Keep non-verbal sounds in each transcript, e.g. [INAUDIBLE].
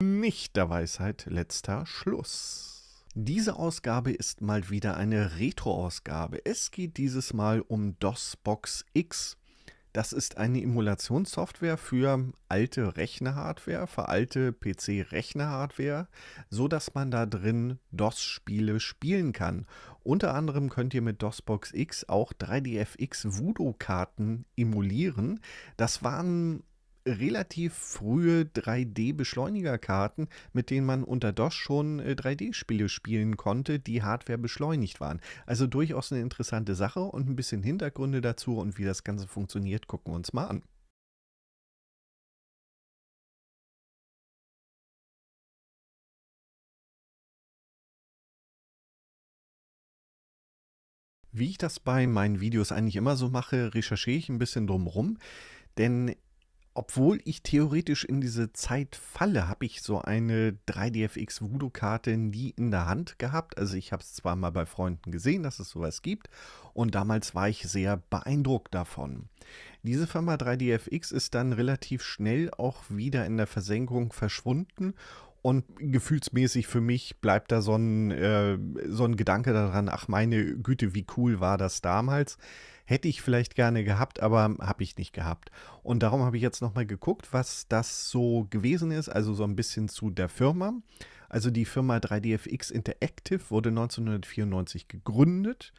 Nicht der Weisheit letzter Schluss. Diese Ausgabe ist mal wieder eine Retro-Ausgabe. Es geht dieses Mal um DOSBox X. Das ist eine Emulationssoftware für alte Rechnerhardware, für alte PC-Rechnerhardware, so dass man da drin DOS-Spiele spielen kann. Unter anderem könnt ihr mit DOSBox X auch 3DFX Voodoo-Karten emulieren. Das waren relativ frühe 3D-Beschleunigerkarten, mit denen man unter DOS schon 3D-Spiele äh, spielen konnte, die Hardware beschleunigt waren. Also durchaus eine interessante Sache und ein bisschen Hintergründe dazu und wie das Ganze funktioniert, gucken wir uns mal an. Wie ich das bei meinen Videos eigentlich immer so mache, recherchiere ich ein bisschen drumherum, denn obwohl ich theoretisch in diese Zeit falle, habe ich so eine 3DFX Voodoo-Karte nie in der Hand gehabt. Also ich habe es zwar mal bei Freunden gesehen, dass es sowas gibt und damals war ich sehr beeindruckt davon. Diese Firma 3DFX ist dann relativ schnell auch wieder in der Versenkung verschwunden und gefühlsmäßig für mich bleibt da so ein, äh, so ein Gedanke daran, ach meine Güte, wie cool war das damals. Hätte ich vielleicht gerne gehabt, aber habe ich nicht gehabt. Und darum habe ich jetzt nochmal geguckt, was das so gewesen ist, also so ein bisschen zu der Firma. Also die Firma 3DFX Interactive wurde 1994 gegründet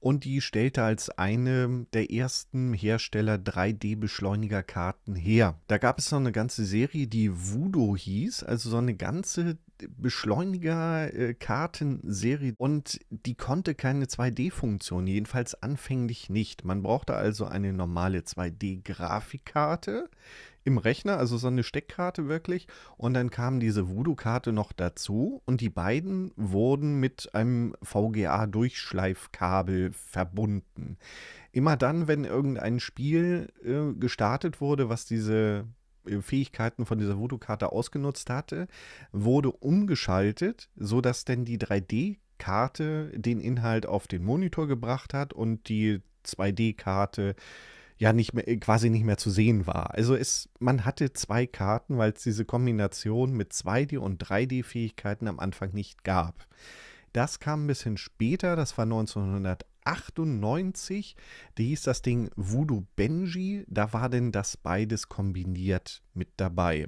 und die stellte als eine der ersten Hersteller 3D-Beschleunigerkarten her. Da gab es so eine ganze Serie, die Voodoo hieß, also so eine ganze Beschleuniger-Kartenserie und die konnte keine 2D-Funktion, jedenfalls anfänglich nicht. Man brauchte also eine normale 2D-Grafikkarte im Rechner, also so eine Steckkarte wirklich. Und dann kam diese Voodoo-Karte noch dazu und die beiden wurden mit einem VGA-Durchschleifkabel verbunden. Immer dann, wenn irgendein Spiel äh, gestartet wurde, was diese Fähigkeiten von dieser Voodoo-Karte ausgenutzt hatte, wurde umgeschaltet, sodass denn die 3D-Karte den Inhalt auf den Monitor gebracht hat und die 2D-Karte ja nicht mehr, quasi nicht mehr zu sehen war. Also es, man hatte zwei Karten, weil es diese Kombination mit 2D- und 3D-Fähigkeiten am Anfang nicht gab. Das kam ein bisschen später, das war 1998. Da hieß das Ding Voodoo Benji. Da war denn das beides kombiniert mit dabei.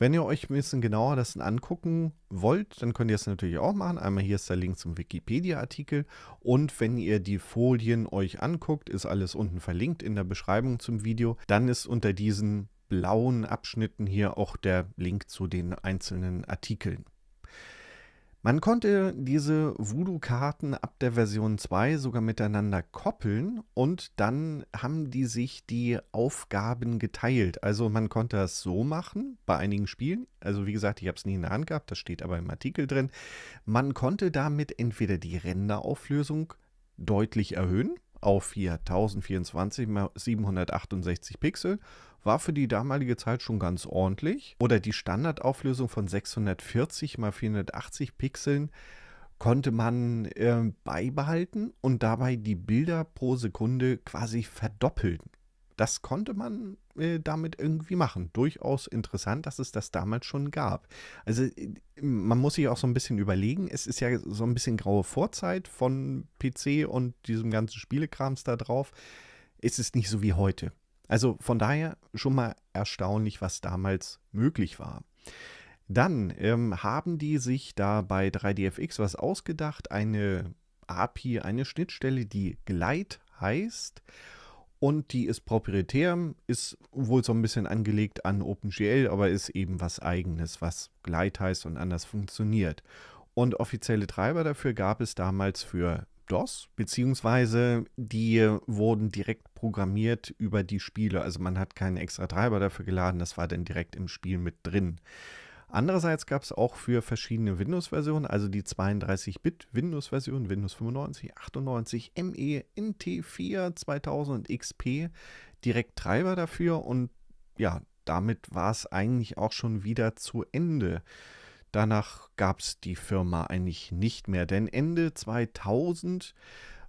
Wenn ihr euch ein bisschen genauer das angucken wollt, dann könnt ihr es natürlich auch machen. Einmal hier ist der Link zum Wikipedia-Artikel und wenn ihr die Folien euch anguckt, ist alles unten verlinkt in der Beschreibung zum Video. Dann ist unter diesen blauen Abschnitten hier auch der Link zu den einzelnen Artikeln. Man konnte diese Voodoo-Karten ab der Version 2 sogar miteinander koppeln und dann haben die sich die Aufgaben geteilt. Also man konnte das so machen bei einigen Spielen. Also wie gesagt, ich habe es nie in der Hand gehabt, das steht aber im Artikel drin. Man konnte damit entweder die Renderauflösung deutlich erhöhen auf hier 1024 x 768 Pixel war für die damalige Zeit schon ganz ordentlich. Oder die Standardauflösung von 640 x 480 Pixeln konnte man äh, beibehalten und dabei die Bilder pro Sekunde quasi verdoppeln. Das konnte man äh, damit irgendwie machen. Durchaus interessant, dass es das damals schon gab. Also äh, man muss sich auch so ein bisschen überlegen, es ist ja so ein bisschen graue Vorzeit von PC und diesem ganzen Spielekrams da drauf. Es ist nicht so wie heute. Also von daher schon mal erstaunlich, was damals möglich war. Dann ähm, haben die sich da bei 3DFX was ausgedacht, eine API, eine Schnittstelle, die Glide heißt. Und die ist proprietär, ist wohl so ein bisschen angelegt an OpenGL, aber ist eben was eigenes, was Glide heißt und anders funktioniert. Und offizielle Treiber dafür gab es damals für DOS, beziehungsweise die wurden direkt programmiert über die Spiele. Also man hat keinen extra Treiber dafür geladen, das war dann direkt im Spiel mit drin. Andererseits gab es auch für verschiedene Windows-Versionen, also die 32-Bit Windows-Version, Windows 95, 98, ME, NT4, 2000 und XP, direkt Treiber dafür und ja, damit war es eigentlich auch schon wieder zu Ende. Danach gab es die Firma eigentlich nicht mehr, denn Ende 2000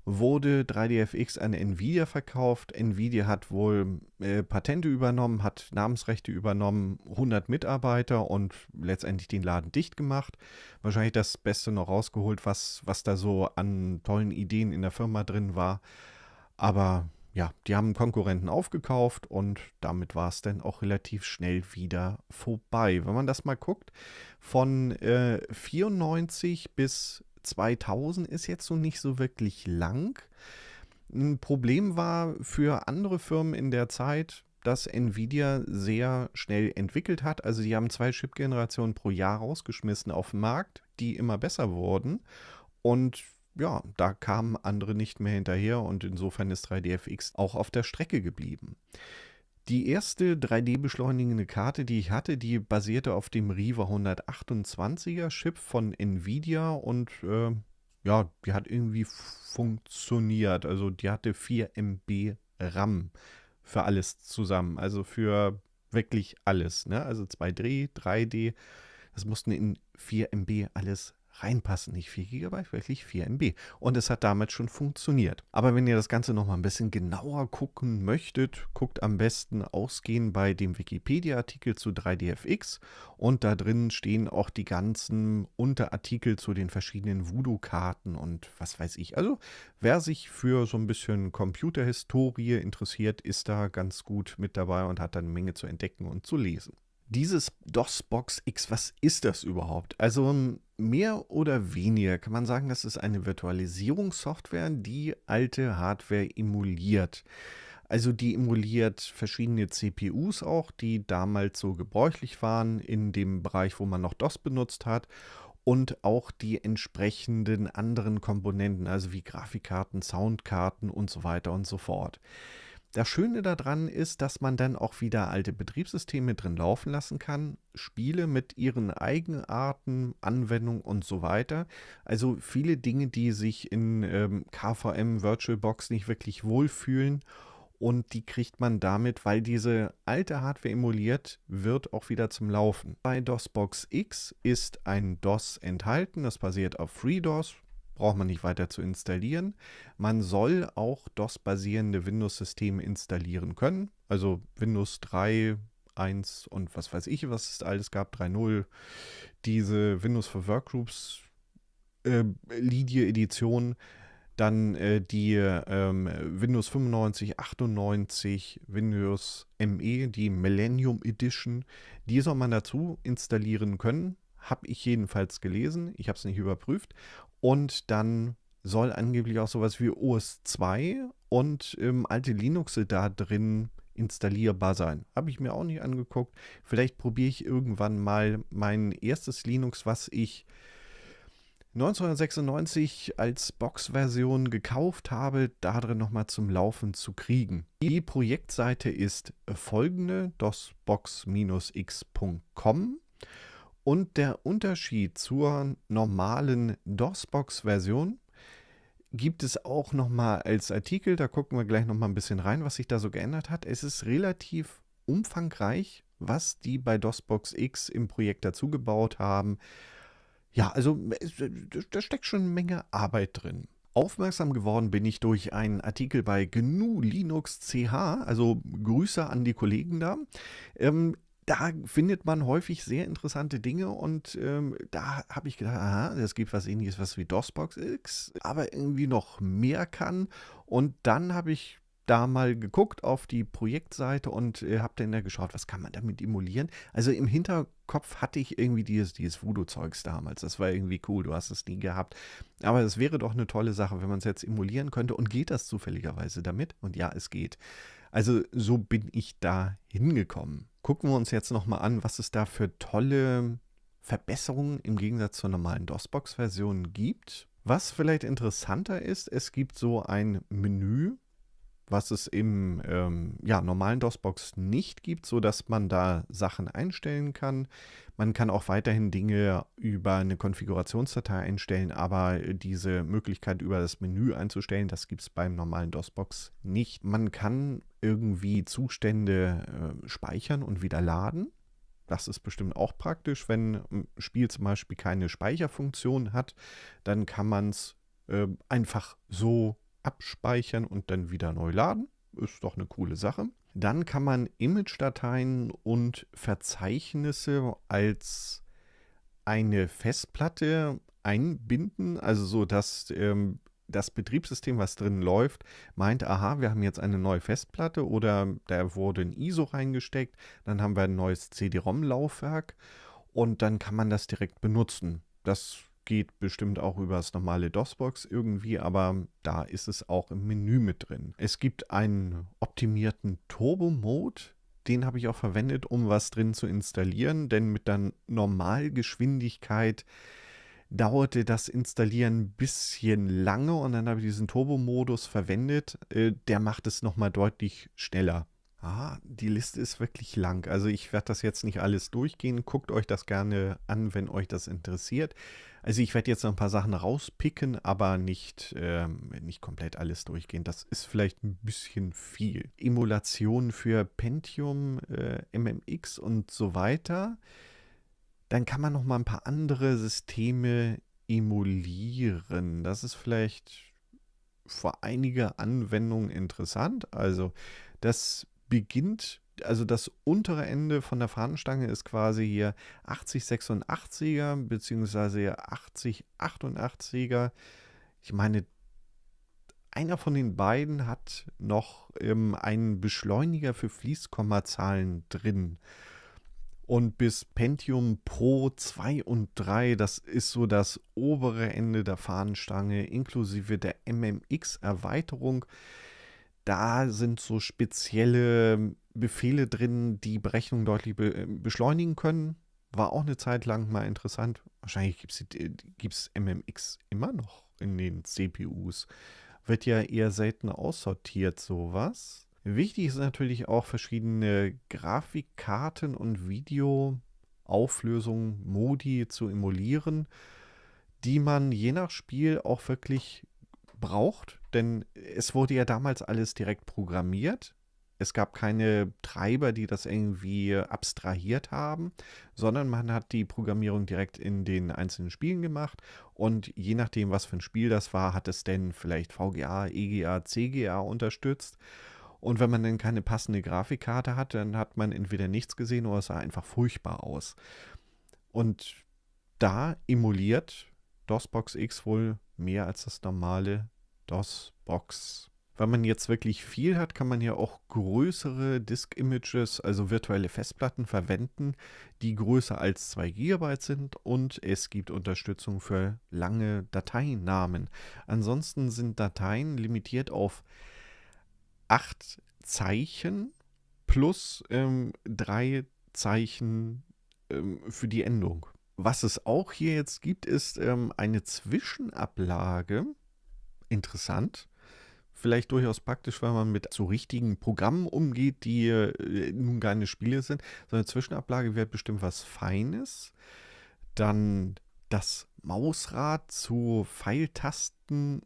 wurde 3DFX an Nvidia verkauft. Nvidia hat wohl äh, Patente übernommen, hat Namensrechte übernommen, 100 Mitarbeiter und letztendlich den Laden dicht gemacht. Wahrscheinlich das Beste noch rausgeholt, was, was da so an tollen Ideen in der Firma drin war. Aber ja, die haben Konkurrenten aufgekauft und damit war es dann auch relativ schnell wieder vorbei. Wenn man das mal guckt, von äh, 94 bis 2000 ist jetzt so nicht so wirklich lang. Ein Problem war für andere Firmen in der Zeit, dass Nvidia sehr schnell entwickelt hat. Also sie haben zwei Chip-Generationen pro Jahr rausgeschmissen auf den Markt, die immer besser wurden. Und ja, da kamen andere nicht mehr hinterher und insofern ist 3DFX auch auf der Strecke geblieben. Die erste 3D-beschleunigende Karte, die ich hatte, die basierte auf dem Riva 128er Chip von Nvidia und äh, ja, die hat irgendwie funktioniert. Also die hatte 4 MB RAM für alles zusammen. Also für wirklich alles. Ne? Also 2D, 3D. Das mussten in 4 MB alles reinpassen. Nicht 4 GB, wirklich 4 MB. Und es hat damit schon funktioniert. Aber wenn ihr das Ganze noch mal ein bisschen genauer gucken möchtet, guckt am besten ausgehend bei dem Wikipedia-Artikel zu 3DFX. Und da drin stehen auch die ganzen Unterartikel zu den verschiedenen Voodoo-Karten und was weiß ich. Also wer sich für so ein bisschen Computerhistorie interessiert, ist da ganz gut mit dabei und hat dann eine Menge zu entdecken und zu lesen dieses DOSBox X, was ist das überhaupt? Also mehr oder weniger kann man sagen, das ist eine Virtualisierungssoftware, die alte Hardware emuliert. Also die emuliert verschiedene CPUs auch, die damals so gebräuchlich waren in dem Bereich, wo man noch DOS benutzt hat und auch die entsprechenden anderen Komponenten, also wie Grafikkarten, Soundkarten und so weiter und so fort. Das Schöne daran ist, dass man dann auch wieder alte Betriebssysteme drin laufen lassen kann, Spiele mit ihren Eigenarten, Anwendungen und so weiter. Also viele Dinge, die sich in ähm, KVM VirtualBox nicht wirklich wohlfühlen und die kriegt man damit, weil diese alte Hardware emuliert wird, auch wieder zum Laufen. Bei DOSBox X ist ein DOS enthalten, das basiert auf FreeDOS, braucht man nicht weiter zu installieren. Man soll auch DOS-basierende Windows-Systeme installieren können. Also Windows 3, 1 und was weiß ich, was es alles gab, 3.0. Diese Windows for Workgroups äh, Lidie Edition. Dann äh, die ähm, Windows 95, 98, Windows ME, die Millennium Edition. Die soll man dazu installieren können. Habe ich jedenfalls gelesen. Ich habe es nicht überprüft. Und dann soll angeblich auch sowas wie OS 2 und ähm, alte Linux da drin installierbar sein. Habe ich mir auch nicht angeguckt. Vielleicht probiere ich irgendwann mal mein erstes Linux, was ich 1996 als Box-Version gekauft habe, da drin nochmal zum Laufen zu kriegen. Die Projektseite ist folgende: dosbox-x.com. Und der Unterschied zur normalen DOSBox-Version gibt es auch nochmal als Artikel. Da gucken wir gleich nochmal ein bisschen rein, was sich da so geändert hat. Es ist relativ umfangreich, was die bei DOSBox X im Projekt dazugebaut haben. Ja, also da steckt schon eine Menge Arbeit drin. Aufmerksam geworden bin ich durch einen Artikel bei GNU Linux CH, also Grüße an die Kollegen da. Ähm, da findet man häufig sehr interessante Dinge und ähm, da habe ich gedacht, aha, es gibt was ähnliches, was wie DOSBox X, aber irgendwie noch mehr kann. Und dann habe ich da mal geguckt auf die Projektseite und äh, habe dann da geschaut, was kann man damit emulieren. Also im Hinterkopf hatte ich irgendwie dieses, dieses Voodoo-Zeugs damals. Das war irgendwie cool, du hast es nie gehabt. Aber es wäre doch eine tolle Sache, wenn man es jetzt emulieren könnte. Und geht das zufälligerweise damit? Und ja, es geht. Also so bin ich da hingekommen. Gucken wir uns jetzt nochmal an, was es da für tolle Verbesserungen im Gegensatz zur normalen DOSBox-Version gibt. Was vielleicht interessanter ist, es gibt so ein Menü, was es im ähm, ja, normalen DOSBox nicht gibt, sodass man da Sachen einstellen kann. Man kann auch weiterhin Dinge über eine Konfigurationsdatei einstellen, aber diese Möglichkeit über das Menü einzustellen, das gibt es beim normalen DOSBox nicht. Man kann irgendwie Zustände äh, speichern und wieder laden. Das ist bestimmt auch praktisch, wenn ein Spiel zum Beispiel keine Speicherfunktion hat, dann kann man es äh, einfach so abspeichern und dann wieder neu laden. Ist doch eine coole Sache. Dann kann man Image-Dateien und Verzeichnisse als eine Festplatte einbinden, also so, dass ähm, das Betriebssystem, was drin läuft, meint, aha, wir haben jetzt eine neue Festplatte oder da wurde ein ISO reingesteckt, dann haben wir ein neues CD-ROM-Laufwerk und dann kann man das direkt benutzen. Das geht bestimmt auch über das normale DOS-Box irgendwie, aber da ist es auch im Menü mit drin. Es gibt einen optimierten Turbo-Mode, den habe ich auch verwendet, um was drin zu installieren, denn mit der Normalgeschwindigkeit dauerte das Installieren ein bisschen lange und dann habe ich diesen Turbo-Modus verwendet. Äh, der macht es nochmal deutlich schneller. Ah, die Liste ist wirklich lang. Also ich werde das jetzt nicht alles durchgehen. Guckt euch das gerne an, wenn euch das interessiert. Also ich werde jetzt noch ein paar Sachen rauspicken, aber nicht, ähm, nicht komplett alles durchgehen. Das ist vielleicht ein bisschen viel. Emulation für Pentium, äh, MMX und so weiter. Dann kann man noch mal ein paar andere Systeme emulieren. Das ist vielleicht für einige Anwendungen interessant. Also das beginnt, also das untere Ende von der Fahnenstange ist quasi hier 8086er bzw. 8088er. Ich meine, einer von den beiden hat noch ähm, einen Beschleuniger für Fließkommazahlen drin. Und bis Pentium Pro 2 und 3, das ist so das obere Ende der Fahnenstange, inklusive der MMX-Erweiterung, da sind so spezielle Befehle drin, die Berechnungen deutlich be äh, beschleunigen können. War auch eine Zeit lang mal interessant. Wahrscheinlich gibt es MMX immer noch in den CPUs. Wird ja eher selten aussortiert, sowas. Wichtig ist natürlich auch verschiedene Grafikkarten und Videoauflösungen, Modi zu emulieren, die man je nach Spiel auch wirklich braucht, denn es wurde ja damals alles direkt programmiert. Es gab keine Treiber, die das irgendwie abstrahiert haben, sondern man hat die Programmierung direkt in den einzelnen Spielen gemacht und je nachdem, was für ein Spiel das war, hat es denn vielleicht VGA, EGA, CGA unterstützt. Und wenn man dann keine passende Grafikkarte hat, dann hat man entweder nichts gesehen oder es sah einfach furchtbar aus. Und da emuliert DOSBox X wohl mehr als das normale DOS-Box. Wenn man jetzt wirklich viel hat, kann man ja auch größere Disk-Images, also virtuelle Festplatten verwenden, die größer als 2 GB sind und es gibt Unterstützung für lange Dateinamen. Ansonsten sind Dateien limitiert auf 8 Zeichen plus ähm, 3 Zeichen ähm, für die Endung. Was es auch hier jetzt gibt, ist ähm, eine Zwischenablage. Interessant. Vielleicht durchaus praktisch, weil man mit so richtigen Programmen umgeht, die äh, nun keine Spiele sind. So eine Zwischenablage wäre bestimmt was Feines. Dann das Mausrad zu Pfeiltasten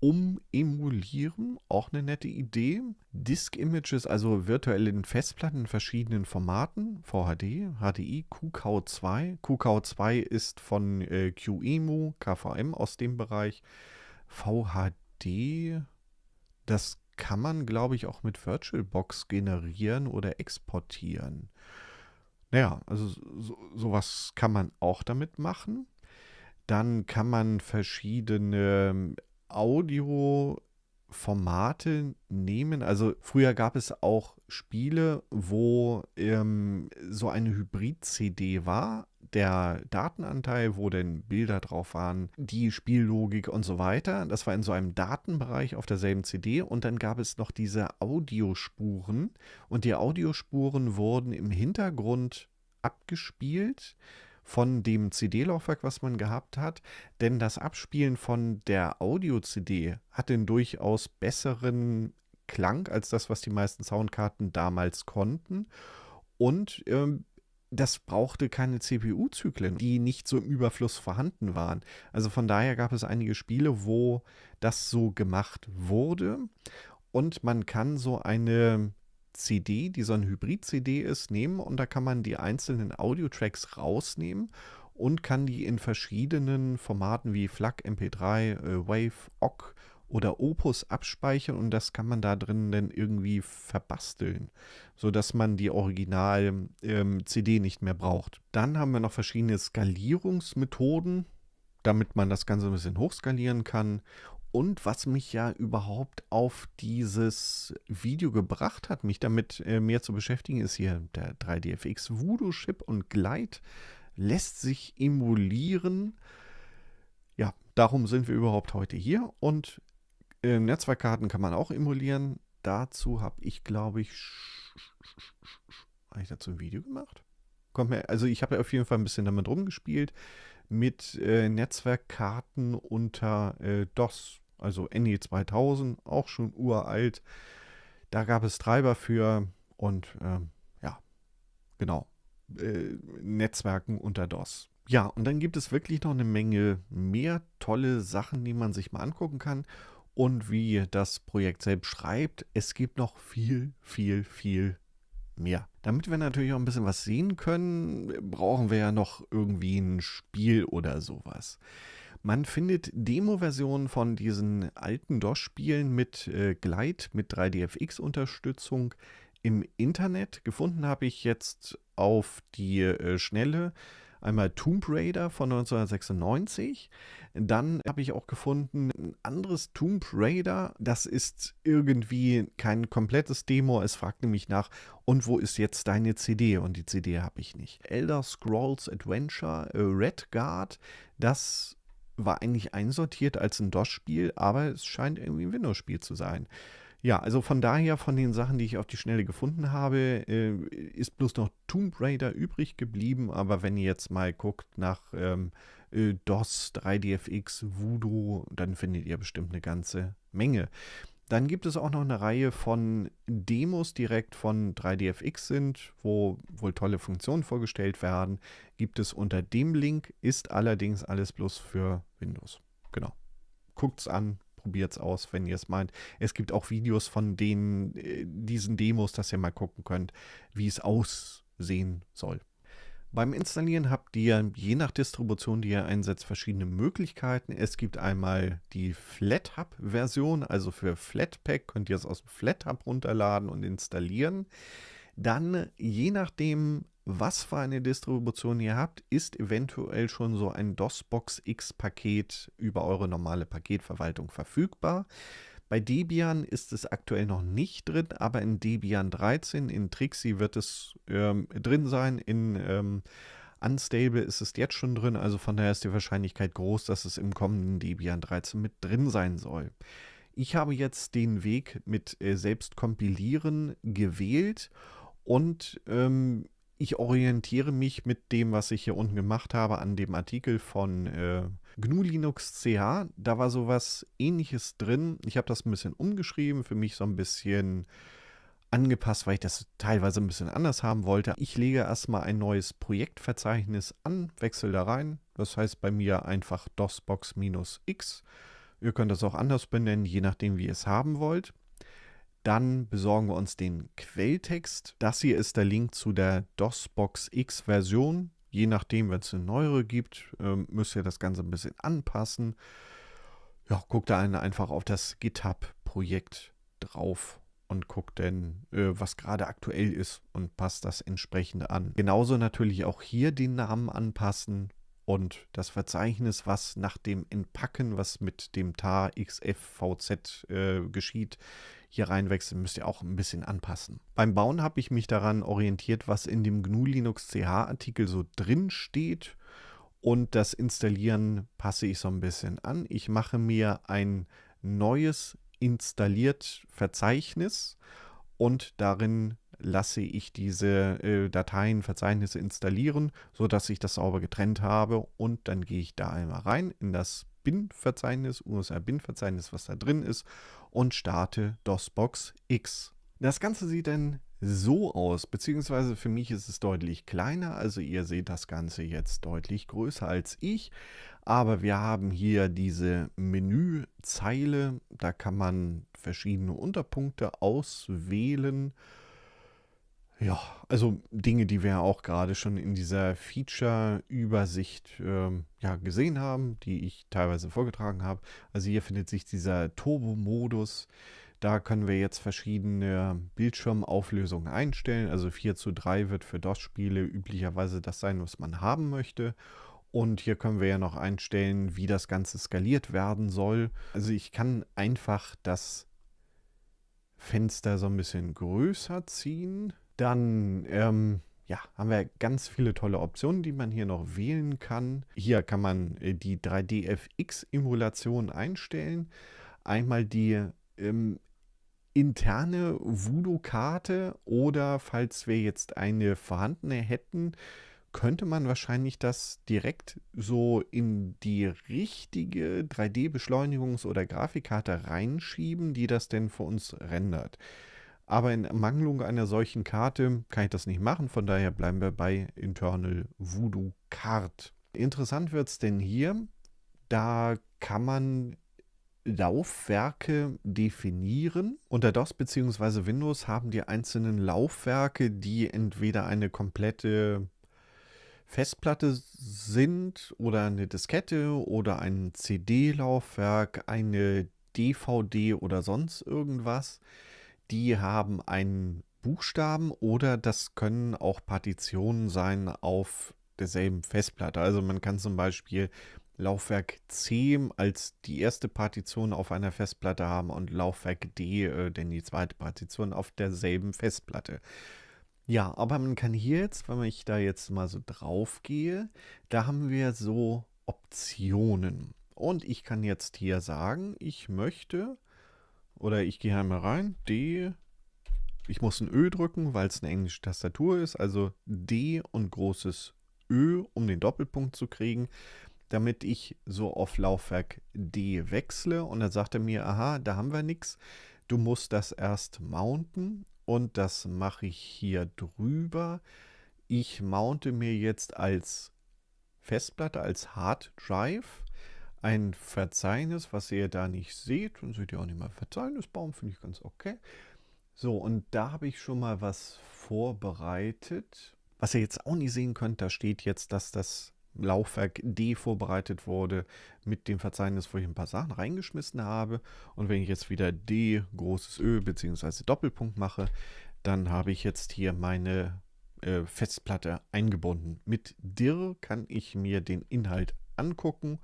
umemulieren. Auch eine nette Idee. Disk-Images, also virtuellen Festplatten in verschiedenen Formaten. VHD, HDI, QKO2. QKO2 ist von äh, QEMU, KVM aus dem Bereich. VHD, das kann man, glaube ich, auch mit VirtualBox generieren oder exportieren. Naja, also so, sowas kann man auch damit machen. Dann kann man verschiedene Audioformate nehmen. Also früher gab es auch Spiele, wo ähm, so eine Hybrid-CD war. Der Datenanteil, wo denn Bilder drauf waren, die Spiellogik und so weiter. Das war in so einem Datenbereich auf derselben CD. Und dann gab es noch diese Audiospuren. Und die Audiospuren wurden im Hintergrund abgespielt von dem CD-Laufwerk, was man gehabt hat, denn das Abspielen von der Audio-CD hat den durchaus besseren Klang als das, was die meisten Soundkarten damals konnten. Und ähm, das brauchte keine CPU-Zyklen, die nicht so im Überfluss vorhanden waren. Also von daher gab es einige Spiele, wo das so gemacht wurde. Und man kann so eine CD, die so ein Hybrid-CD ist, nehmen und da kann man die einzelnen Audio-Tracks rausnehmen und kann die in verschiedenen Formaten wie FLAC, MP3, äh, Wave, OGG oder Opus abspeichern und das kann man da drin dann irgendwie verbasteln, sodass man die Original ähm, nicht mehr braucht. Dann haben wir noch verschiedene Skalierungsmethoden, damit man das Ganze ein bisschen hochskalieren kann. Und was mich ja überhaupt auf dieses Video gebracht hat, mich damit äh, mehr zu beschäftigen, ist hier der 3DFX Voodoo Chip und Glide lässt sich emulieren. Ja, darum sind wir überhaupt heute hier. Und äh, Netzwerkkarten kann man auch emulieren. Dazu habe ich, glaube ich, habe ich dazu ein Video gemacht? Kommt mir, also ich habe auf jeden Fall ein bisschen damit rumgespielt mit äh, Netzwerkkarten unter äh, DOS, also NE 2000, auch schon uralt. Da gab es Treiber für und ähm, ja, genau, äh, Netzwerken unter DOS. Ja, und dann gibt es wirklich noch eine Menge mehr tolle Sachen, die man sich mal angucken kann. Und wie das Projekt selbst schreibt, es gibt noch viel, viel, viel mehr. Damit wir natürlich auch ein bisschen was sehen können, brauchen wir ja noch irgendwie ein Spiel oder sowas. Man findet Demo-Versionen von diesen alten DOS-Spielen mit äh, Glide, mit 3DFX-Unterstützung im Internet. Gefunden habe ich jetzt auf die äh, Schnelle einmal Tomb Raider von 1996. Dann habe ich auch gefunden ein anderes Tomb Raider. Das ist irgendwie kein komplettes Demo. Es fragt nämlich nach, und wo ist jetzt deine CD? Und die CD habe ich nicht. Elder Scrolls Adventure äh, Red Guard. Das war eigentlich einsortiert als ein DOS-Spiel, aber es scheint irgendwie ein Windows-Spiel zu sein. Ja, also von daher, von den Sachen, die ich auf die Schnelle gefunden habe, äh, ist bloß noch Tomb Raider übrig geblieben. Aber wenn ihr jetzt mal guckt nach ähm, äh, DOS, 3DFX, Voodoo, dann findet ihr bestimmt eine ganze Menge. Dann gibt es auch noch eine Reihe von Demos direkt von 3DFX sind, wo wohl tolle Funktionen vorgestellt werden. Gibt es unter dem Link, ist allerdings alles bloß für Windows. Genau. Guckt's an, probiert es aus, wenn ihr es meint. Es gibt auch Videos von den, äh, diesen Demos, dass ihr mal gucken könnt, wie es aussehen soll. Beim Installieren habt ihr je nach Distribution, die ihr einsetzt, verschiedene Möglichkeiten. Es gibt einmal die FlatHub-Version, also für Flatpak könnt ihr es aus dem FlatHub runterladen und installieren. Dann, je nachdem, was für eine Distribution ihr habt, ist eventuell schon so ein DOSBox X-Paket über eure normale Paketverwaltung verfügbar. Bei Debian ist es aktuell noch nicht drin, aber in Debian 13, in Trixie wird es ähm, drin sein. In ähm, Unstable ist es jetzt schon drin, also von daher ist die Wahrscheinlichkeit groß, dass es im kommenden Debian 13 mit drin sein soll. Ich habe jetzt den Weg mit äh, Selbstkompilieren gewählt und ähm, ich orientiere mich mit dem, was ich hier unten gemacht habe, an dem Artikel von äh, GNU Linux CH. Da war sowas ähnliches drin. Ich habe das ein bisschen umgeschrieben, für mich so ein bisschen angepasst, weil ich das teilweise ein bisschen anders haben wollte. Ich lege erstmal ein neues Projektverzeichnis an, wechsle da rein. Das heißt bei mir einfach DOSBox-X. Ihr könnt das auch anders benennen, je nachdem, wie ihr es haben wollt. Dann besorgen wir uns den Quelltext. Das hier ist der Link zu der DOSBox X Version. Je nachdem, wenn es eine neuere gibt, ähm, müsst ihr das Ganze ein bisschen anpassen. Ja, guckt da einfach auf das GitHub-Projekt drauf und guckt dann, äh, was gerade aktuell ist und passt das entsprechend an. Genauso natürlich auch hier den Namen anpassen und das Verzeichnis, was nach dem Entpacken, was mit dem TAR XFVZ äh, geschieht, hier reinwechseln, müsst ihr auch ein bisschen anpassen. Beim Bauen habe ich mich daran orientiert, was in dem GNU Linux CH Artikel so drin steht und das Installieren passe ich so ein bisschen an. Ich mache mir ein neues installiert Verzeichnis und darin lasse ich diese äh, Dateien, Verzeichnisse installieren, sodass ich das sauber getrennt habe und dann gehe ich da einmal rein in das bin-Verzeichnis, USR-Bin-Verzeichnis, was da drin ist und starte DOSBox X. Das Ganze sieht dann so aus, beziehungsweise für mich ist es deutlich kleiner, also ihr seht das Ganze jetzt deutlich größer als ich, aber wir haben hier diese Menüzeile, da kann man verschiedene Unterpunkte auswählen. Ja, also Dinge, die wir auch gerade schon in dieser Feature-Übersicht ähm, ja, gesehen haben, die ich teilweise vorgetragen habe. Also hier findet sich dieser Turbo-Modus. Da können wir jetzt verschiedene Bildschirmauflösungen einstellen. Also 4 zu 3 wird für DOS-Spiele üblicherweise das sein, was man haben möchte. Und hier können wir ja noch einstellen, wie das Ganze skaliert werden soll. Also ich kann einfach das Fenster so ein bisschen größer ziehen. Dann ähm, ja, haben wir ganz viele tolle Optionen, die man hier noch wählen kann. Hier kann man äh, die 3DFX-Emulation einstellen. Einmal die ähm, interne Voodoo-Karte oder falls wir jetzt eine vorhandene hätten, könnte man wahrscheinlich das direkt so in die richtige 3D-Beschleunigungs- oder Grafikkarte reinschieben, die das denn für uns rendert. Aber in Mangelung einer solchen Karte kann ich das nicht machen, von daher bleiben wir bei Internal Voodoo Card. Interessant wird es denn hier, da kann man Laufwerke definieren. Unter DOS bzw. Windows haben die einzelnen Laufwerke, die entweder eine komplette Festplatte sind oder eine Diskette oder ein CD-Laufwerk, eine DVD oder sonst irgendwas. Die haben einen Buchstaben oder das können auch Partitionen sein auf derselben Festplatte. Also man kann zum Beispiel Laufwerk C als die erste Partition auf einer Festplatte haben und Laufwerk D, äh, denn die zweite Partition auf derselben Festplatte. Ja, aber man kann hier jetzt, wenn ich da jetzt mal so drauf gehe, da haben wir so Optionen. Und ich kann jetzt hier sagen, ich möchte, oder ich gehe einmal rein, D, ich muss ein Ö drücken, weil es eine englische Tastatur ist, also D und großes Ö, um den Doppelpunkt zu kriegen, damit ich so auf Laufwerk D wechsle. Und dann sagt er mir, aha, da haben wir nichts. Du musst das erst mounten und das mache ich hier drüber. Ich mounte mir jetzt als Festplatte, als Hard Drive ein Verzeichnis, was ihr da nicht seht. Und seht ihr auch nicht mal Verzeichnisbaum, finde ich ganz okay. So, und da habe ich schon mal was vorbereitet. Was ihr jetzt auch nicht sehen könnt, da steht jetzt, dass das Laufwerk D vorbereitet wurde mit dem Verzeichnis, wo ich ein paar Sachen reingeschmissen habe. Und wenn ich jetzt wieder D, großes Ö bzw. Doppelpunkt mache, dann habe ich jetzt hier meine äh, Festplatte eingebunden. Mit dir kann ich mir den Inhalt angucken.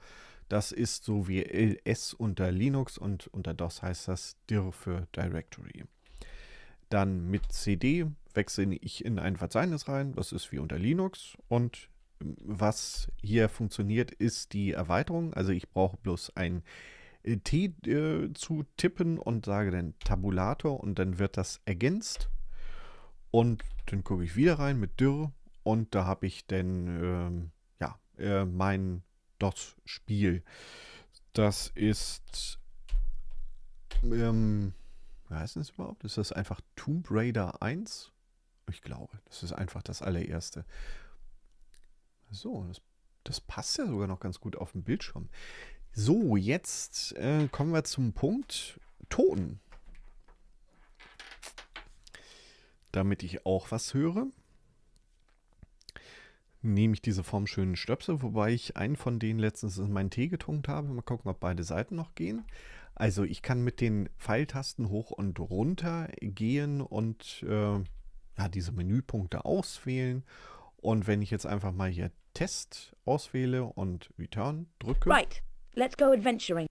Das ist so wie LS unter Linux und unter DOS heißt das dir für Directory. Dann mit CD wechsle ich in ein Verzeichnis rein. Das ist wie unter Linux und was hier funktioniert, ist die Erweiterung. Also ich brauche bloß ein äh, T äh, zu tippen und sage dann Tabulator und dann wird das ergänzt. Und dann gucke ich wieder rein mit Dürr und da habe ich dann ähm, ja, äh, mein DOS-Spiel. Das ist, ähm, wie heißt das überhaupt? Ist das einfach Tomb Raider 1? Ich glaube, das ist einfach das allererste. So, das, das passt ja sogar noch ganz gut auf dem Bildschirm. So, jetzt äh, kommen wir zum Punkt Ton. Damit ich auch was höre, nehme ich diese formschönen Stöpsel, wobei ich einen von denen letztens in meinen Tee getunkt habe. Mal gucken, ob beide Seiten noch gehen. Also ich kann mit den Pfeiltasten hoch und runter gehen und äh, ja, diese Menüpunkte auswählen und wenn ich jetzt einfach mal hier Test auswähle und Return drücke. Right, let's go adventuring.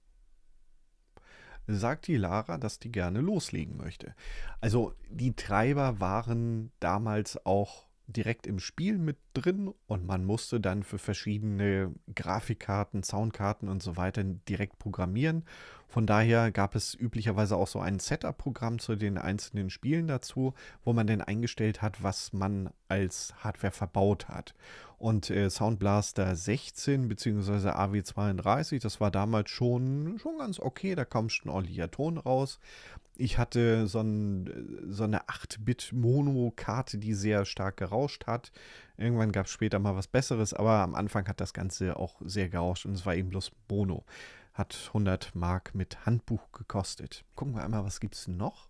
Sagt die Lara, dass die gerne loslegen möchte. Also die Treiber waren damals auch direkt im Spiel mit drin und man musste dann für verschiedene Grafikkarten, Soundkarten und so weiter direkt programmieren. Von daher gab es üblicherweise auch so ein Setup-Programm zu den einzelnen Spielen dazu, wo man dann eingestellt hat, was man als Hardware verbaut hat. Und äh, Sound Blaster 16 bzw. AW32, das war damals schon, schon ganz okay, da kommt schon ordentlicher Ton raus. Ich hatte so, ein, so eine 8-Bit-Mono-Karte, die sehr stark gerauscht hat. Irgendwann gab es später mal was Besseres, aber am Anfang hat das Ganze auch sehr gerauscht und es war eben bloß Mono. Hat 100 Mark mit Handbuch gekostet. Gucken wir einmal, was gibt es noch?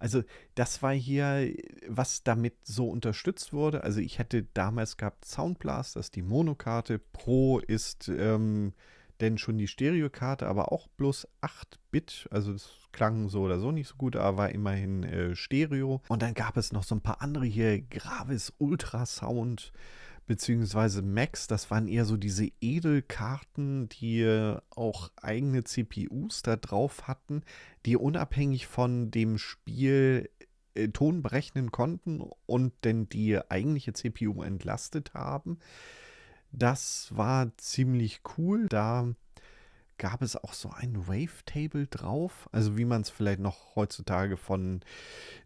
Also das war hier, was damit so unterstützt wurde. Also ich hätte damals gehabt Soundblast, das ist die Monokarte. Pro ist ähm, denn schon die Stereokarte, aber auch bloß 8 Bit. Also es klang so oder so nicht so gut, aber war immerhin äh, Stereo. Und dann gab es noch so ein paar andere hier, Gravis Ultrasound beziehungsweise Max, das waren eher so diese Edelkarten, die auch eigene CPUs da drauf hatten, die unabhängig von dem Spiel äh, Ton berechnen konnten und denn die eigentliche CPU entlastet haben. Das war ziemlich cool. Da gab es auch so ein Wavetable drauf. Also wie man es vielleicht noch heutzutage von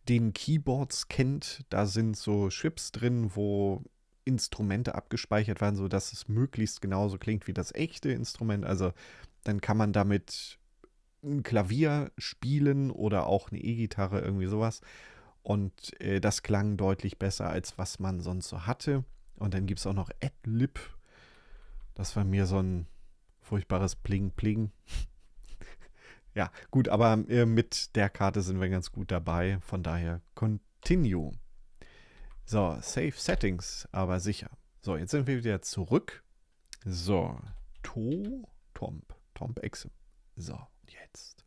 den Keyboards kennt. Da sind so Chips drin, wo Instrumente abgespeichert werden, sodass es möglichst genauso klingt wie das echte Instrument. Also dann kann man damit ein Klavier spielen oder auch eine E-Gitarre, irgendwie sowas. Und äh, das klang deutlich besser, als was man sonst so hatte. Und dann gibt es auch noch Adlib. Das war mir so ein furchtbares Pling-Pling. [LAUGHS] ja, gut, aber äh, mit der Karte sind wir ganz gut dabei. Von daher Continue. So, Save Settings, aber sicher. So, jetzt sind wir wieder zurück. So, To, Tomp, Tomp Exe. So, jetzt.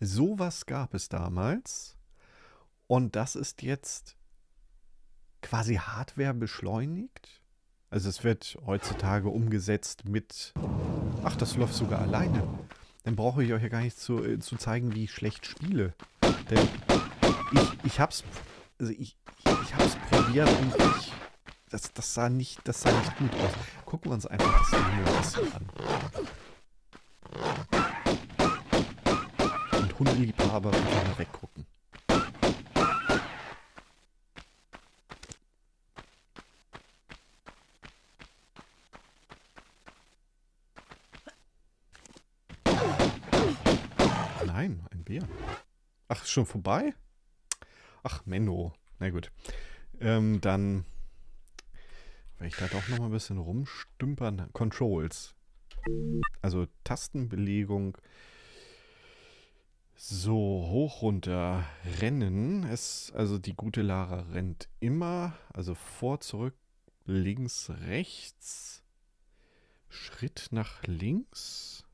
Sowas gab es damals. Und das ist jetzt quasi Hardware beschleunigt. Also es wird heutzutage umgesetzt mit... Ach, das läuft sogar alleine. Dann brauche ich euch ja gar nicht zu, äh, zu zeigen, wie ich schlecht spiele. Denn ich, ich hab's... Also ich, ich hab's probiert und ich... Das, das, sah nicht, das sah nicht gut aus. Gucken wir uns einfach das Ding ein bisschen an. Und Hundeliebhaber können mal weggucken. Ach, ist schon vorbei? Ach, Menno. Na gut. Ähm, dann werde ich da doch noch mal ein bisschen rumstümpern. Controls. Also Tastenbelegung. So, hoch, runter, rennen. Es, also die gute Lara rennt immer. Also vor, zurück, links, rechts. Schritt nach links.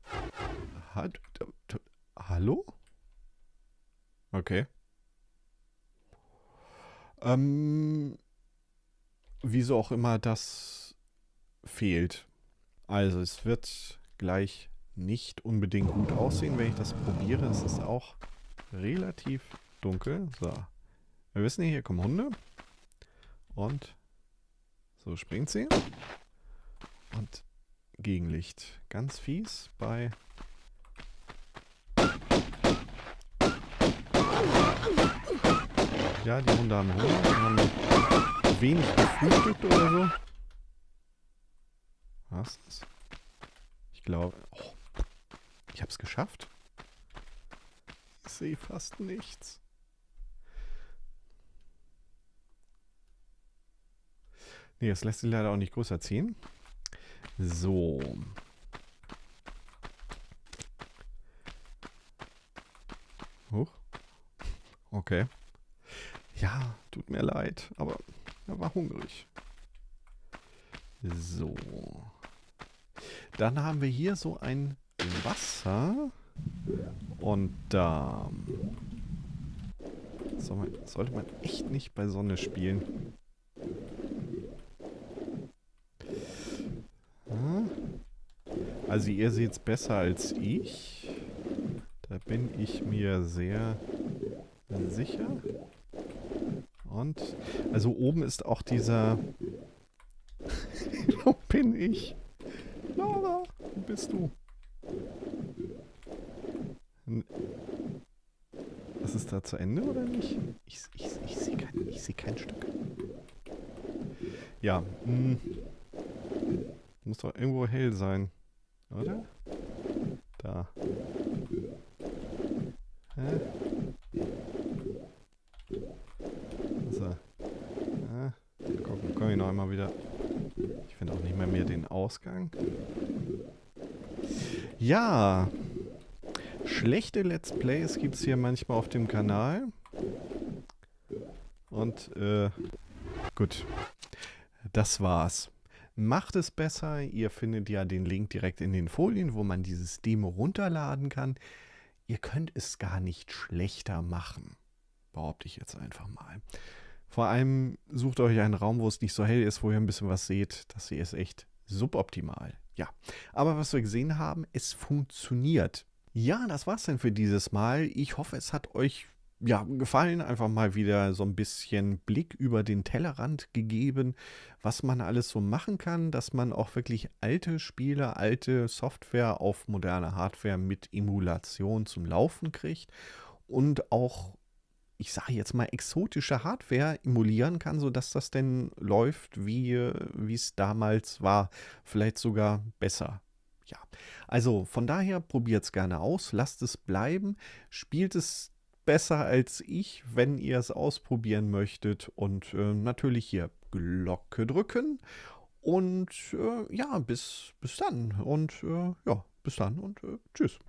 Hallo? Okay. Ähm, wieso auch immer das fehlt. Also es wird gleich nicht unbedingt gut aussehen, wenn ich das probiere. Es ist auch relativ dunkel. So. Wir wissen hier kommen Hunde. Und so springt sie. Und Gegenlicht. Ganz fies bei Ja, die Hunde haben Hunger. Die haben wenig gefrühstückt oder so. Was? Ich glaube... Oh, ich habe es geschafft. Ich sehe fast nichts. Nee, das lässt sich leider auch nicht größer ziehen. So. Huch. Okay. Ja, tut mir leid, aber er war hungrig. So. Dann haben wir hier so ein Wasser. Und da soll man, sollte man echt nicht bei Sonne spielen. Also ihr seht es besser als ich. Da bin ich mir sehr sicher. Und, also oben ist auch dieser... [LAUGHS] wo bin ich? Lara, wo bist du? Was ist da zu Ende oder nicht? Ich, ich, ich sehe kein, seh kein Stück. Ja, mh, hm. muss doch irgendwo hell sein, oder? Da. Ausgang. Ja, schlechte Let's Plays gibt es hier manchmal auf dem Kanal. Und äh, gut, das war's. Macht es besser. Ihr findet ja den Link direkt in den Folien, wo man dieses Demo runterladen kann. Ihr könnt es gar nicht schlechter machen. Behaupte ich jetzt einfach mal. Vor allem sucht euch einen Raum, wo es nicht so hell ist, wo ihr ein bisschen was seht. Das hier ist echt suboptimal. Ja, aber was wir gesehen haben, es funktioniert. Ja, das war's dann für dieses Mal. Ich hoffe, es hat euch ja, gefallen, einfach mal wieder so ein bisschen Blick über den Tellerrand gegeben, was man alles so machen kann, dass man auch wirklich alte Spiele, alte Software auf moderne Hardware mit Emulation zum Laufen kriegt und auch ich sage jetzt mal, exotische Hardware emulieren kann, sodass das denn läuft, wie es damals war. Vielleicht sogar besser. Ja, also von daher probiert es gerne aus, lasst es bleiben, spielt es besser als ich, wenn ihr es ausprobieren möchtet. Und äh, natürlich hier Glocke drücken. Und äh, ja, bis, bis dann. Und äh, ja, bis dann und äh, tschüss.